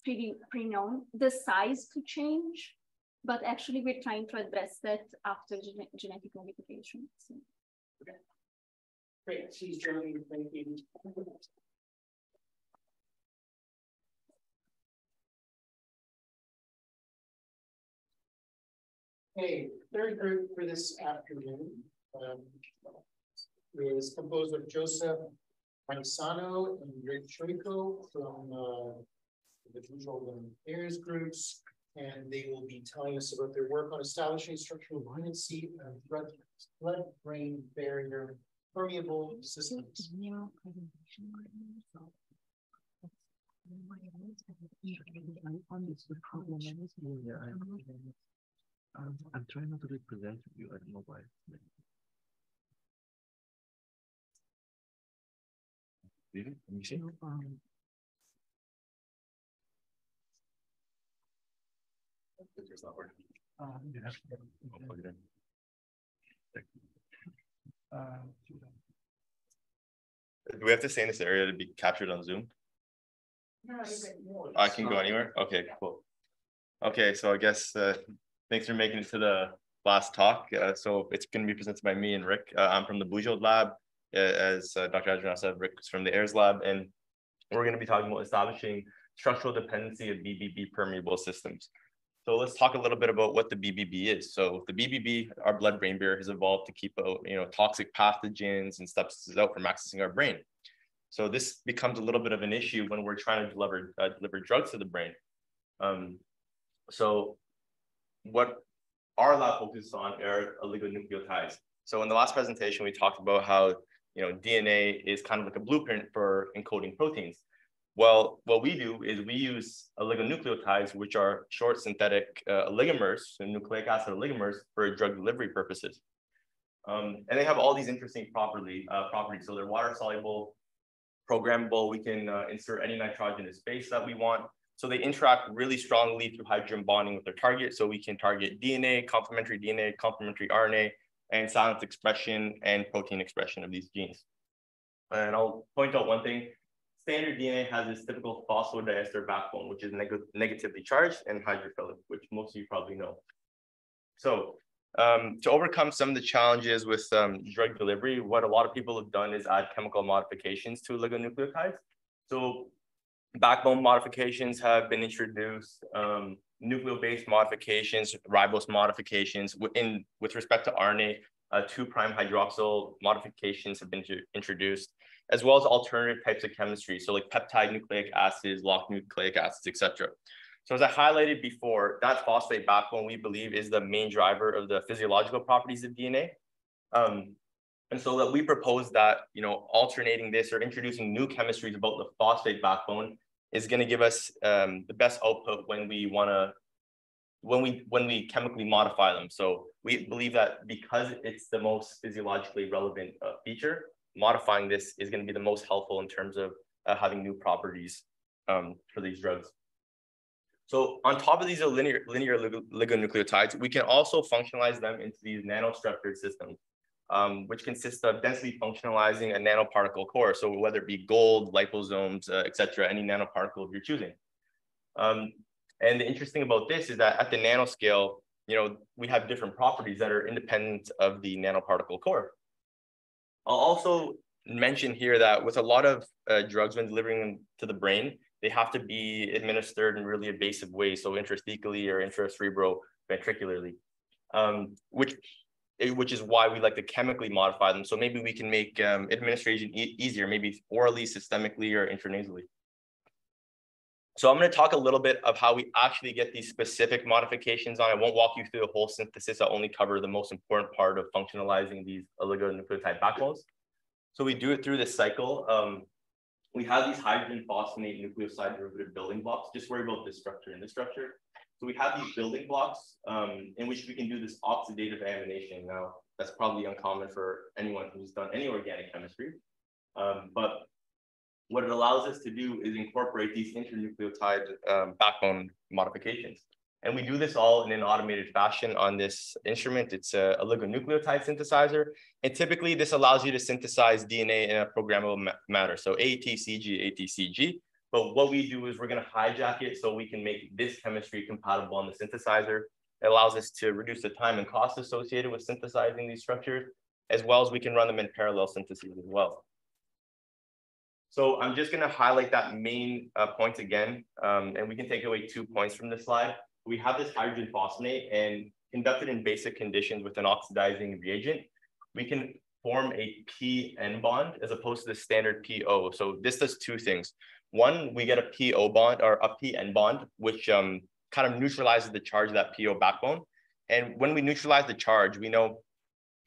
pretty, pretty known. The size could change, but actually we're trying to address that after gene genetic modification. So. Okay. Great, please join me. Thank you. Okay, third group for this afternoon um, is composed of Joseph Manisano and Rick Trico from uh, the Visual Affairs groups, and they will be telling us about their work on establishing structural resiliency and blood-brain barrier permeable systems. Um, I'm trying not to represent you. I don't know why. Let me see. Um, It's not working. um, you have to plug it in. Uh, Do we have to stay in this area to be captured on Zoom? I can go anywhere? Okay, cool. Okay, so I guess uh, Thanks for making it to the last talk. Uh, so it's going to be presented by me and Rick. Uh, I'm from the Bujold lab, uh, as uh, Dr. Adrian said, Rick is from the AIRS lab, and we're going to be talking about establishing structural dependency of BBB permeable systems. So let's talk a little bit about what the BBB is. So the BBB, our blood-brain barrier, has evolved to keep out, you know, toxic pathogens and substances out from accessing our brain. So this becomes a little bit of an issue when we're trying to deliver uh, deliver drugs to the brain. Um, so what our lab focuses on are oligonucleotides. So in the last presentation, we talked about how you know DNA is kind of like a blueprint for encoding proteins. Well, what we do is we use oligonucleotides, which are short synthetic uh, oligomers, and nucleic acid oligomers for drug delivery purposes. Um, and they have all these interesting property, uh, properties. So they're water soluble, programmable. We can uh, insert any nitrogenous base that we want. So they interact really strongly through hydrogen bonding with their target. So we can target DNA, complementary DNA, complementary RNA, and silence expression and protein expression of these genes. And I'll point out one thing. standard DNA has this typical phosphodiester backbone, which is neg negatively charged and hydrophilic, which most of you probably know. So um, to overcome some of the challenges with um, drug delivery, what a lot of people have done is add chemical modifications to oligonucleotides. So backbone modifications have been introduced, um, nucleobase modifications, ribose modifications. In, with respect to RNA, uh, two prime hydroxyl modifications have been introduced, as well as alternative types of chemistry. So like peptide nucleic acids, locked nucleic acids, etc. So as I highlighted before, that phosphate backbone we believe is the main driver of the physiological properties of DNA. Um, and so that we propose that, you know, alternating this or introducing new chemistries about the phosphate backbone is going to give us um, the best output when we want to, when we when we chemically modify them. So we believe that because it's the most physiologically relevant uh, feature, modifying this is going to be the most helpful in terms of uh, having new properties um, for these drugs. So on top of these linear, linear oligonucleotides, we can also functionalize them into these nanostructured systems, um, which consists of densely functionalizing a nanoparticle core. So whether it be gold, liposomes, uh, et cetera, any nanoparticle of your choosing. Um, and the interesting about this is that at the nanoscale, you know, we have different properties that are independent of the nanoparticle core. I'll also mention here that with a lot of uh, drugs when delivering them to the brain, they have to be administered in really invasive ways, so intrathecally or intracerebroventricularly, um, which which is why we like to chemically modify them. So maybe we can make um, administration e easier, maybe orally, systemically, or intranasally. So I'm going to talk a little bit of how we actually get these specific modifications on. I won't walk you through the whole synthesis. I'll only cover the most important part of functionalizing these oligonucleotide backbones. So we do it through this cycle. Um, we have these hydrogen phosphonate nucleoside derivative building blocks. Just worry about this structure and this structure. So we have these building blocks um, in which we can do this oxidative amination. Now, that's probably uncommon for anyone who's done any organic chemistry. Um, but what it allows us to do is incorporate these internucleotide um, backbone modifications. And we do this all in an automated fashion on this instrument. It's a oligonucleotide synthesizer. And typically this allows you to synthesize DNA in a programmable ma manner. So ATCG, ATCG. But what we do is we're gonna hijack it so we can make this chemistry compatible on the synthesizer. It allows us to reduce the time and cost associated with synthesizing these structures, as well as we can run them in parallel syntheses as well. So I'm just gonna highlight that main uh, point again, um, and we can take away two points from this slide we have this hydrogen phosphonate and conducted in basic conditions with an oxidizing reagent, we can form a PN bond as opposed to the standard PO. So this does two things. One, we get a PO bond or a PN bond, which um, kind of neutralizes the charge of that PO backbone. And when we neutralize the charge, we know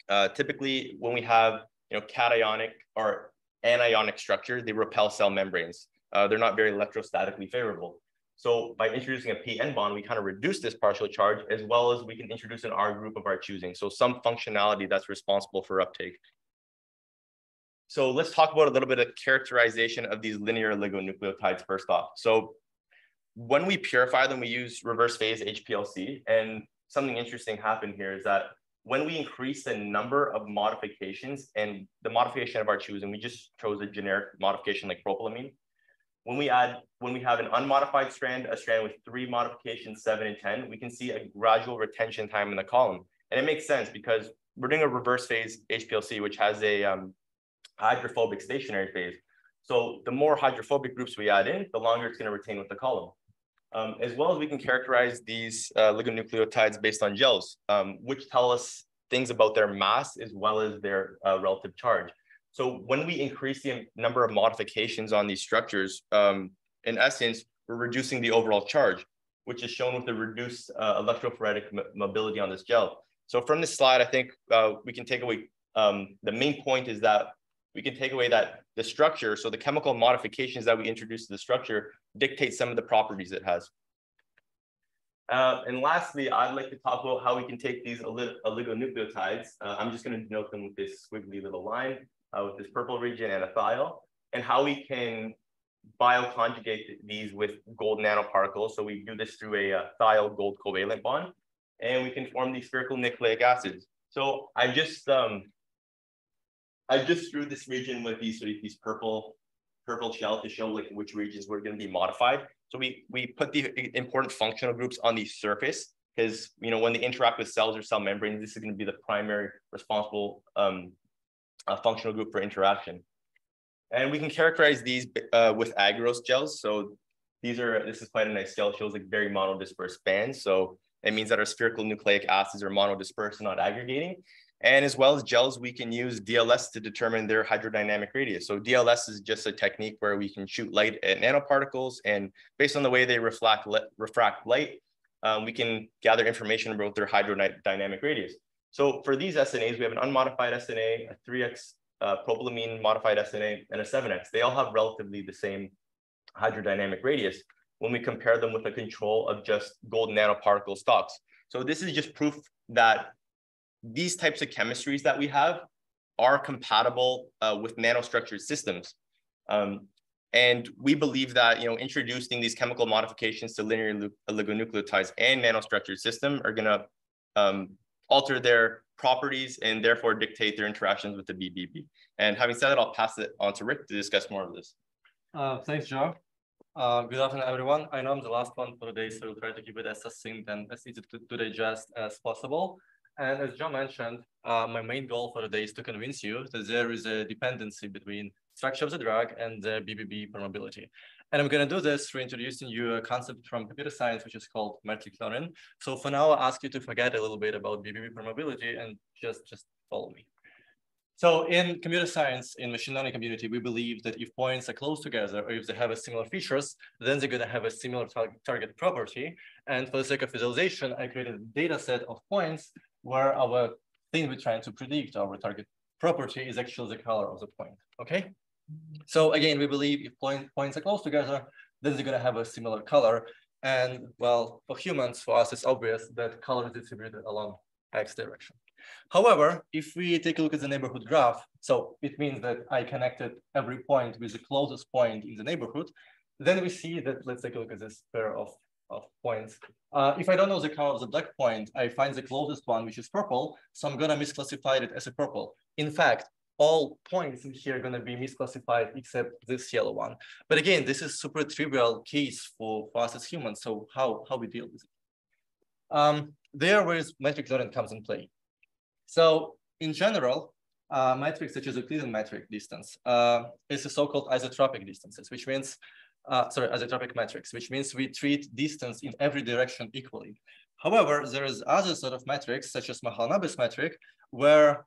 uh, typically when we have you know cationic or anionic structures, they repel cell membranes. Uh, they're not very electrostatically favorable. So by introducing a PN bond, we kind of reduce this partial charge as well as we can introduce an R group of our choosing. So some functionality that's responsible for uptake. So let's talk about a little bit of characterization of these linear oligonucleotides first off. So when we purify them, we use reverse phase HPLC. And something interesting happened here is that when we increase the number of modifications and the modification of our choosing, we just chose a generic modification like propylamine, when we add, when we have an unmodified strand, a strand with three modifications, seven and 10, we can see a gradual retention time in the column. And it makes sense because we're doing a reverse phase HPLC, which has a um, hydrophobic stationary phase. So the more hydrophobic groups we add in, the longer it's going to retain with the column. Um, as well as we can characterize these uh, oligonucleotides based on gels, um, which tell us things about their mass as well as their uh, relative charge. So when we increase the number of modifications on these structures, um, in essence, we're reducing the overall charge, which is shown with the reduced uh, electrophoretic mobility on this gel. So from this slide, I think uh, we can take away, um, the main point is that we can take away that the structure, so the chemical modifications that we introduce to the structure dictate some of the properties it has. Uh, and lastly, I'd like to talk about how we can take these oligonucleotides. Uh, I'm just going to denote them with this squiggly little line uh, with this purple region and a thiol, and how we can bioconjugate these with gold nanoparticles. So we do this through a, a uh, thiol gold covalent bond, and we can form these spherical nucleic acids. So I just um, I just drew this region with these, these purple purple shell to show like which regions were going to be modified. So we, we put the important functional groups on the surface because, you know, when they interact with cells or cell membranes, this is going to be the primary responsible um, uh, functional group for interaction. And we can characterize these uh, with agarose gels. So these are, this is quite a nice gel, shows like very monodispersed bands. So it means that our spherical nucleic acids are monodispersed, and not aggregating. And as well as gels, we can use DLS to determine their hydrodynamic radius. So DLS is just a technique where we can shoot light at nanoparticles and based on the way they reflect, refract light, um, we can gather information about their hydrodynamic radius. So for these SNAs, we have an unmodified SNA, a 3x uh, propylamine modified SNA, and a 7x. They all have relatively the same hydrodynamic radius when we compare them with a control of just gold nanoparticle stocks. So this is just proof that these types of chemistries that we have are compatible uh, with nanostructured systems. Um, and we believe that you know introducing these chemical modifications to linear oligonucleotides and nanostructured system are going to um, alter their properties and therefore dictate their interactions with the BBB. And having said that, I'll pass it on to Rick to discuss more of this. Uh, thanks, Joe. Uh, good afternoon, everyone. I know I'm the last one for today, so we'll try to keep it as succinct and as easy to, to digest as possible. And as John mentioned, uh, my main goal for the day is to convince you that there is a dependency between structure of the drug and the BBB permeability. And I'm going to do this through introducing you a concept from computer science, which is called metric learning. So for now, I'll ask you to forget a little bit about BBB permeability and just, just follow me. So in computer science, in machine learning community, we believe that if points are close together or if they have a similar features, then they're going to have a similar tar target property. And for the sake of visualization, I created a data set of points where our thing we're trying to predict, our target property is actually the color of the point, okay? So again, we believe if point, points are close together, then they're gonna have a similar color. And well, for humans, for us, it's obvious that color is distributed along X direction. However, if we take a look at the neighborhood graph, so it means that I connected every point with the closest point in the neighborhood, then we see that, let's take a look at this pair of, of points. Uh, if I don't know the color of the black point, I find the closest one, which is purple, so I'm gonna misclassify it as a purple. In fact, all points in here are gonna be misclassified except this yellow one. But again, this is super trivial case for, for us as humans, so how, how we deal with it? Um, there where metric learning comes in play. So in general, uh, metrics such as Euclidean metric distance uh, is a so-called isotropic distances, which means, uh, sorry, isotropic metrics, which means we treat distance in every direction equally. However, there is other sort of metrics such as Mahalanobis metric, where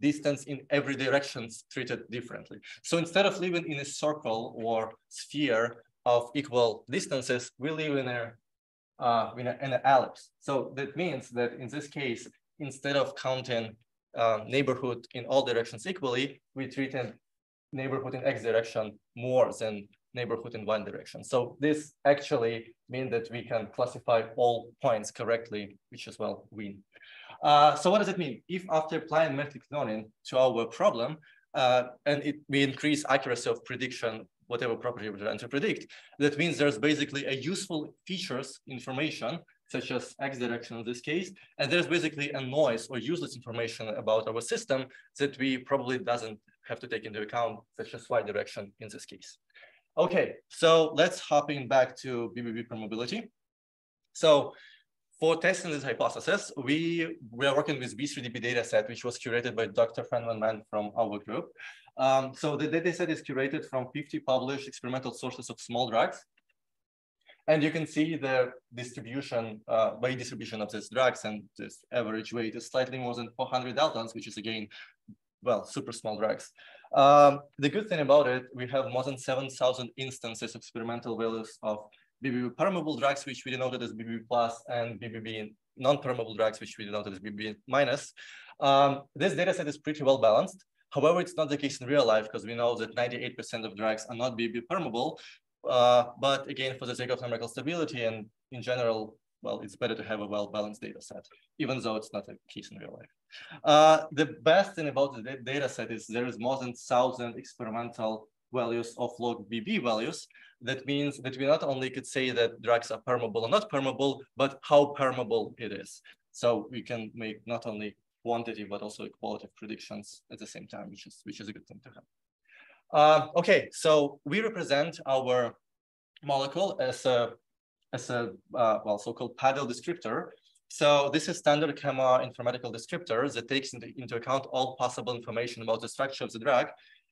distance in every direction is treated differently. So instead of living in a circle or sphere of equal distances, we live in a, uh, in, a, in an ellipse. So that means that in this case, instead of counting uh, neighborhood in all directions equally, we treated neighborhood in x direction more than neighborhood in one direction. So this actually means that we can classify all points correctly, which is well win. Uh, so what does it mean? If after applying metric learning to our problem, uh, and it, we increase accuracy of prediction, whatever property we're trying to predict, that means there's basically a useful features information such as X direction in this case. And there's basically a noise or useless information about our system that we probably doesn't have to take into account, such as Y direction in this case. Okay, so let's hop in back to BBB permeability. So for testing this hypothesis, we, we are working with B3DB dataset, which was curated by Dr. Fenman Mann from our group. Um, so the dataset is curated from 50 published experimental sources of small drugs and you can see the distribution, uh, weight distribution of these drugs and this average weight is slightly more than 400 daltons, which is again, well, super small drugs. Um, the good thing about it, we have more than 7,000 instances of experimental values of BBB permeable drugs, which we denoted as BBB plus and BBB non-permeable drugs, which we denoted as BBB minus. Um, this data set is pretty well balanced. However, it's not the case in real life because we know that 98% of drugs are not BBB permeable, uh, but again, for the sake of numerical stability and in general, well, it's better to have a well-balanced data set, even though it's not a case in real life. Uh, the best thing about the data set is there is more than 1,000 experimental values of log BB values. That means that we not only could say that drugs are permeable or not permeable, but how permeable it is. So we can make not only quantity, but also qualitative predictions at the same time, which is, which is a good thing to have. Uh, okay, so we represent our molecule as a as a uh, well so-called paddle descriptor. So this is standard ChemA informatical descriptor that takes into, into account all possible information about the structure of the drug,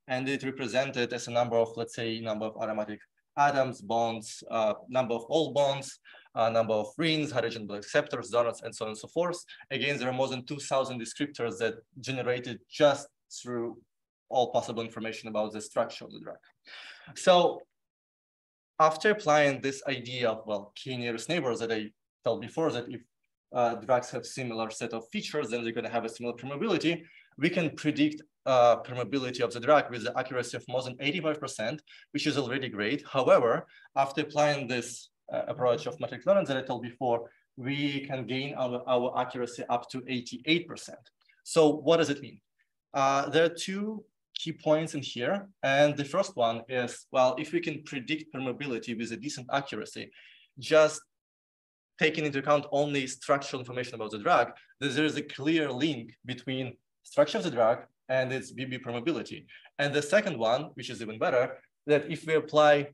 and it represented as a number of let's say number of aromatic atoms, bonds, uh, number of all bonds, uh, number of rings, hydrogen acceptors, donors, and so on and so forth. Again, there are more than 2,000 descriptors that generated just through all possible information about the structure of the drug. So after applying this idea of, well, key nearest neighbors that I told before, that if uh, drugs have similar set of features, then they're going to have a similar permeability, we can predict uh, permeability of the drug with the accuracy of more than 85%, which is already great. However, after applying this uh, approach of matrix learning that I told before, we can gain our, our accuracy up to 88%. So what does it mean? Uh, there are two key points in here. And the first one is, well, if we can predict permeability with a decent accuracy, just taking into account only structural information about the drug, then there is a clear link between structure of the drug and its BB permeability. And the second one, which is even better, that if we apply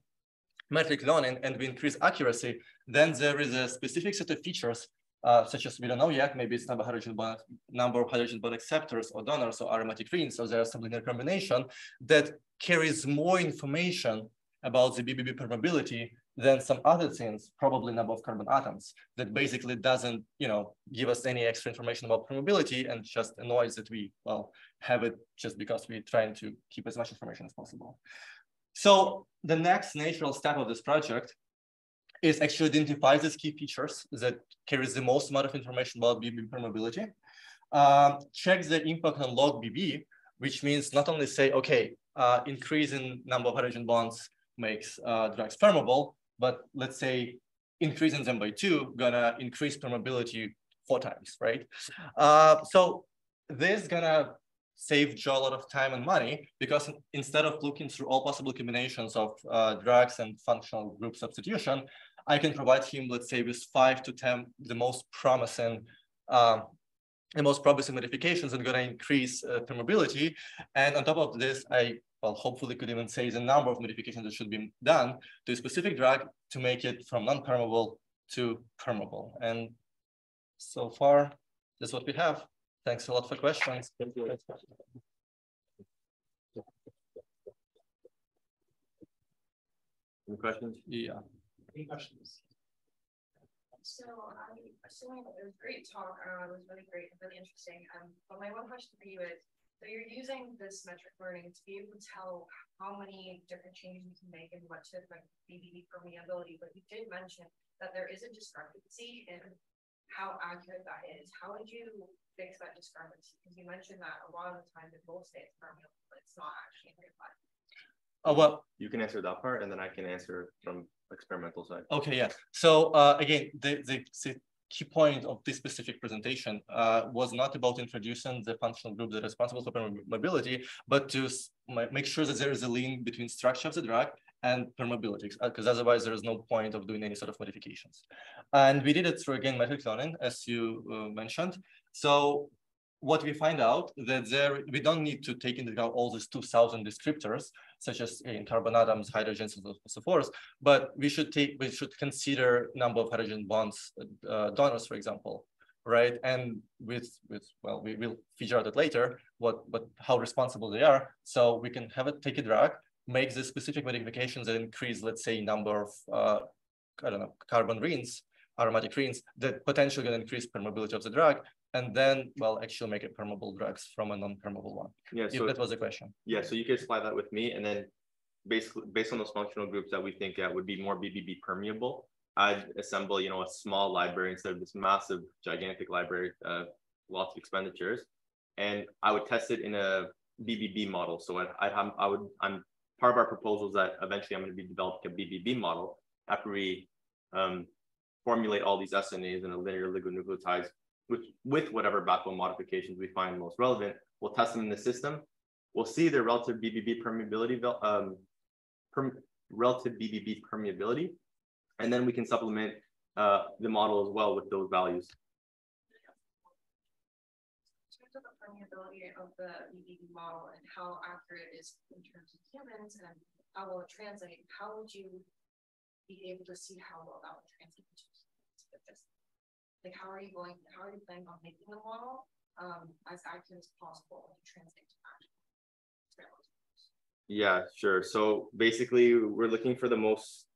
metric learning and we increase accuracy, then there is a specific set of features uh, such as we don't know yet, maybe it's number, hydrogen bond, number of hydrogen bond acceptors or donors or aromatic rings, so there's some linear combination that carries more information about the BBB permeability than some other things, probably number of carbon atoms, that basically doesn't, you know, give us any extra information about permeability and just annoys that we, well, have it just because we're trying to keep as much information as possible. So the next natural step of this project is actually identifies these key features that carries the most amount of information about BB permeability, uh, checks the impact on log BB, which means not only say, okay, uh, increasing number of hydrogen bonds makes uh, drugs permeable, but let's say increasing them by two, gonna increase permeability four times, right? Uh, so this gonna save Joe a lot of time and money because instead of looking through all possible combinations of uh, drugs and functional group substitution, I can provide him, let's say, with five to 10, the most promising, uh, the most promising modifications and going to increase uh, permeability. And on top of this, I well, hopefully could even say the number of modifications that should be done to a specific drug to make it from non-permeable to permeable. And so far, that's what we have. Thanks a lot for questions. Any questions? Yeah. Any questions? So I'm assuming that it was a great talk, uh, it was really great, and really interesting, um, but my one question for you is, so you're using this metric learning to be able to tell how many different changes you can make and what to like BBB permeability, but you did mention that there is a discrepancy in how accurate that is. How would you fix that discrepancy? Because you mentioned that a lot of the time it will say it's permeable, but it's not actually verified. Oh, well, You can answer that part and then I can answer from experimental side. Okay, yeah. So uh, again, the, the, the key point of this specific presentation uh, was not about introducing the functional group that is responsible for permeability, but to make sure that there is a link between structure of the drug and permeability, because uh, otherwise there is no point of doing any sort of modifications. And we did it through, again, metric learning, as you uh, mentioned. So what we find out that there we don't need to take into account all these 2000 descriptors such as in carbon atoms hydrogens forth but we should take we should consider number of hydrogen bonds uh, donors for example right? And with with well we will figure out it later what but how responsible they are. So we can have it take a drug make the specific modifications that increase let's say number of uh, i don't know carbon rings aromatic rings that potentially going to increase permeability of the drug and then, well, actually make it permeable drugs from a non-permeable one. Yeah, If so, that was a question. yeah, so you could slide that with me and then basically, based on those functional groups that we think uh, would be more BBB permeable, I'd assemble, you know, a small library instead of this massive, gigantic library, uh, lots of expenditures. And I would test it in a BBB model. So I'd, I'd have, I would, I'm part of our proposals that eventually I'm going to be developing a BBB model after we um, formulate all these SNAs and a linear oligonucleotides with, with whatever backbone modifications we find most relevant. We'll test them in the system. We'll see their relative BBB permeability, um, perm relative BBB permeability, and then we can supplement uh, the model as well with those values. In terms of the permeability of the BBB model and how accurate it is in terms of humans and how will it translate, how would you be able to see how well that would translate to humans? Like, how are you going, how are you planning on making the model um, as accurate as possible to translate to? Yeah, sure. So basically, we're looking for the most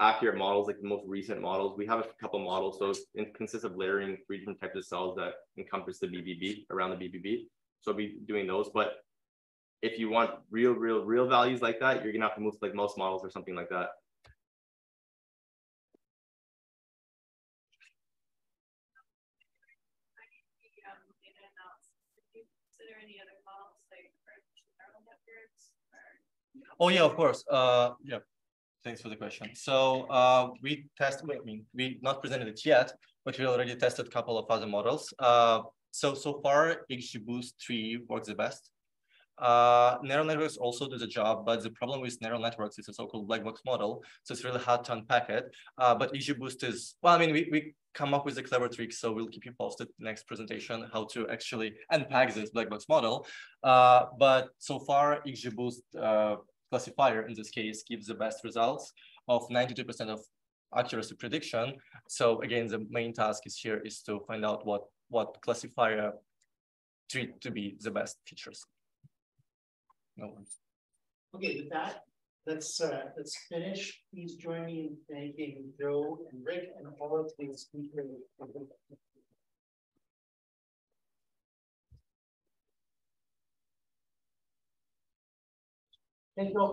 accurate models, like the most recent models. We have a couple models. So it consists of layering three different types of cells that encompass the BBB around the BBB. So I'll be doing those. But if you want real, real, real values like that, you're gonna have to move to like most models or something like that. Oh yeah, of course. Uh, yeah. Thanks for the question. So uh, we tested, I mean, we not presented it yet, but we already tested a couple of other models. Uh, so, so far, XGBoost 3 works the best. Uh, neural networks also do the job, but the problem with neural networks is a so-called black box model, so it's really hard to unpack it. Uh, but XGBoost is, well, I mean, we, we come up with a clever trick, so we'll keep you posted next presentation how to actually unpack this black box model. Uh, but so far, XGBoost uh, classifier in this case gives the best results of 92% of accuracy prediction. So again, the main task is here is to find out what, what classifier treat to be the best features. No worries. Okay, with that, let's uh, let's finish. Please join me in thanking Joe and Rick and all of the speakers. Thank you all